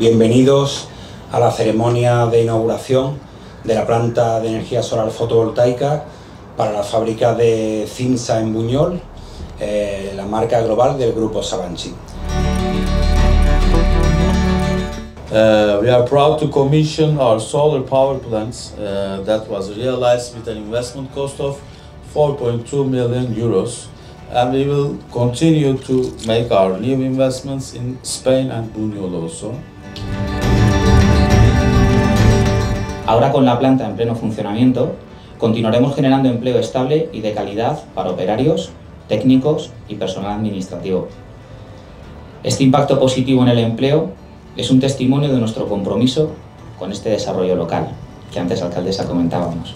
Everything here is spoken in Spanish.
Bienvenidos a la ceremonia de inauguración de la planta de energía solar fotovoltaica para la fábrica de Cinsa en Buñol, eh, la marca global del grupo Sabanchi. Uh, we are proud to commission our solar power plants uh, that was realized with an investment cost of 4.2 million euros and we will continue to make our new investments in Spain and Buñol also. Ahora con la planta en pleno funcionamiento, continuaremos generando empleo estable y de calidad para operarios, técnicos y personal administrativo. Este impacto positivo en el empleo es un testimonio de nuestro compromiso con este desarrollo local, que antes alcaldesa comentábamos.